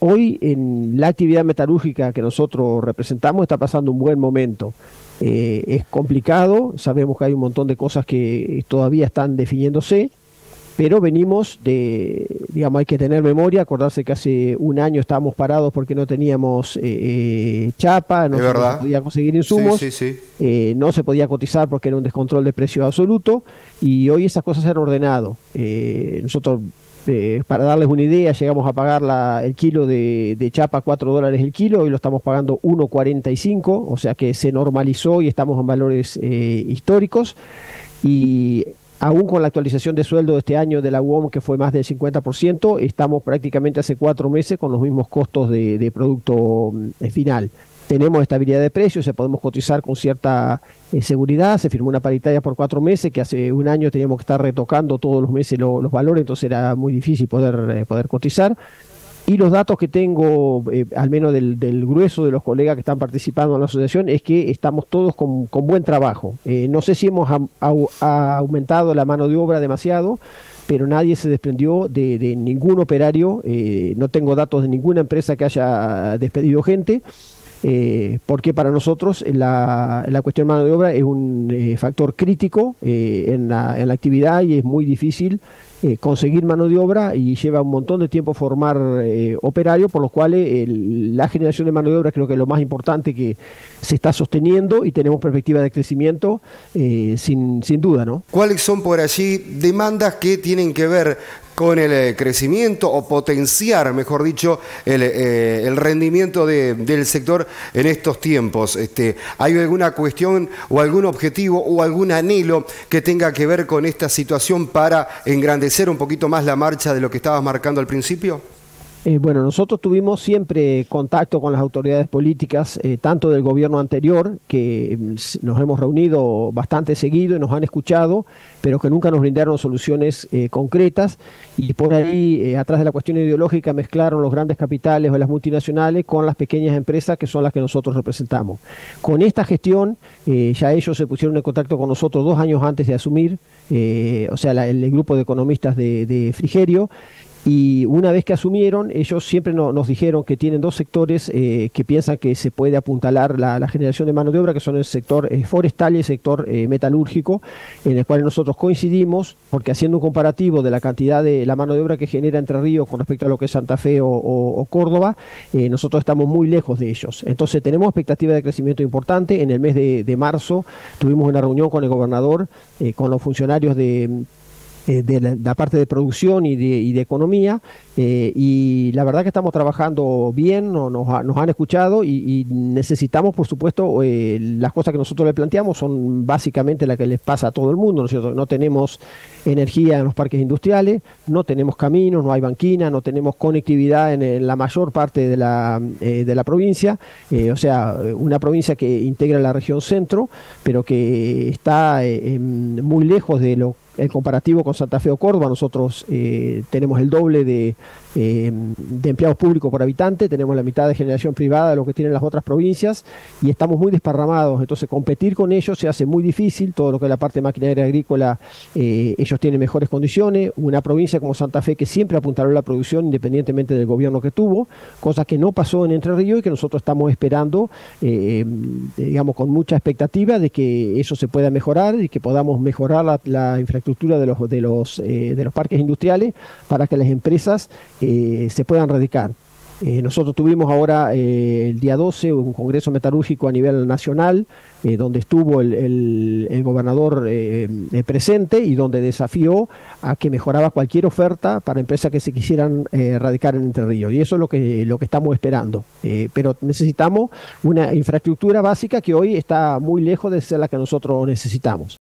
hoy en la actividad metalúrgica que nosotros representamos está pasando un buen momento. Eh, es complicado, sabemos que hay un montón de cosas que todavía están definiéndose, pero venimos de, digamos, hay que tener memoria, acordarse que hace un año estábamos parados porque no teníamos eh, eh, chapa, no se podía conseguir insumos, no se podía cotizar porque era un descontrol de precio absoluto, y hoy esas cosas se han ordenado. nosotros este, para darles una idea, llegamos a pagar la, el kilo de, chapa 4 dólares el kilo, hoy lo estamos pagando 1,45, o sea que se normalizó y estamos en valores eh, históricos. Y aún con la actualización de sueldo de este año de la UOM, que fue más del 50%, estamos prácticamente hace cuatro meses con los mismos costos de, producto mm, final tenemos estabilidad de precios, se podemos cotizar con cierta eh, seguridad, se firmó una paritaria por cuatro meses, que hace un año teníamos que estar retocando todos los meses los valores, entonces era muy difícil poder, eh, poder cotizar. Y los datos que tengo, eh, al menos del, grueso de los colegas que están participando en la asociación, es que estamos todos con, buen trabajo. no sé si hemos aumentado la mano de obra demasiado, pero nadie se desprendió de, ningún operario. no tengo datos de ninguna empresa que haya despedido gente eh, porque para nosotros la, la, cuestión mano de obra es un eh, factor crítico eh, en, la, en, la, actividad y es muy difícil eh, conseguir mano de obra y lleva un montón de tiempo formar operarios, por lo cuales la generación de mano de obra creo que es lo más importante que se está sosteniendo y tenemos perspectiva de crecimiento sin, sin duda. ¿no? ¿Cuáles son por allí demandas que tienen que ver con el eh, crecimiento o potenciar, mejor dicho, el, eh, rendimiento del sector en estos tiempos. Este, ¿Hay alguna cuestión o algún objetivo o algún anhelo que tenga que ver con esta situación para engrandecer un poquito más la marcha de lo que estabas marcando al principio? Eh, bueno, nosotros tuvimos siempre contacto con las autoridades políticas, eh, tanto del gobierno anterior, que mm, nos hemos reunido bastante seguido y nos han escuchado, pero que nunca nos brindaron soluciones eh, concretas. Y por ahí, atrás de la cuestión ideológica, mezclaron los grandes capitales o las multinacionales con las pequeñas empresas que son las que nosotros representamos. Con esta gestión, ya ellos se pusieron en contacto con nosotros dos años antes de asumir, o sea, el, grupo de economistas de, de Frigerio, y una vez que asumieron, ellos siempre nos dijeron que tienen dos sectores eh, que piensan que se puede apuntalar la, generación de mano de obra, que son el sector eh, forestal y el sector eh, metalúrgico, en el cual nosotros coincidimos, porque haciendo un comparativo de la cantidad de la mano de obra que genera Entre Ríos con respecto a lo que es Santa Fe o, Córdoba, nosotros estamos muy lejos de ellos. Entonces tenemos expectativa de crecimiento importante. En el mes de, de marzo tuvimos una reunión con el gobernador, con los funcionarios de eh, de la, parte de producción y de, y de economía. Eh, y la verdad que estamos trabajando bien, nos, nos han escuchado y, necesitamos, por supuesto, eh, las cosas que nosotros le planteamos son básicamente las que les pasa a todo el mundo. ¿no, no tenemos energía en los parques industriales, no tenemos caminos, no hay banquina, no tenemos conectividad en, la mayor parte de la, de la provincia. o sea, una provincia que integra la región centro, pero que está muy lejos de lo el comparativo con Santa Fe o Córdoba, nosotros eh, tenemos el doble de, eh, de, empleados públicos por habitante, tenemos la mitad de generación privada de lo que tienen las otras provincias y estamos muy desparramados, entonces competir con ellos se hace muy difícil, todo lo que es la parte de maquinaria agrícola, eh, ellos tienen mejores condiciones, una provincia como Santa Fe que siempre apuntaló la producción independientemente del gobierno que tuvo, cosa que no pasó en Entre Ríos y que nosotros estamos esperando, digamos, con mucha expectativa de que eso se pueda mejorar y que podamos mejorar la, la infraestructura estructura de los, de los, eh, de los parques industriales para que las empresas eh, se puedan radicar. Eh, nosotros tuvimos ahora el día 12 un congreso metalúrgico a nivel nacional, donde estuvo el, el, gobernador presente y donde desafió a que mejoraba cualquier oferta para empresas que se quisieran radicar en Entre Ríos. Y eso es lo que, lo que estamos esperando. pero necesitamos una infraestructura básica que hoy está muy lejos de ser la que nosotros necesitamos.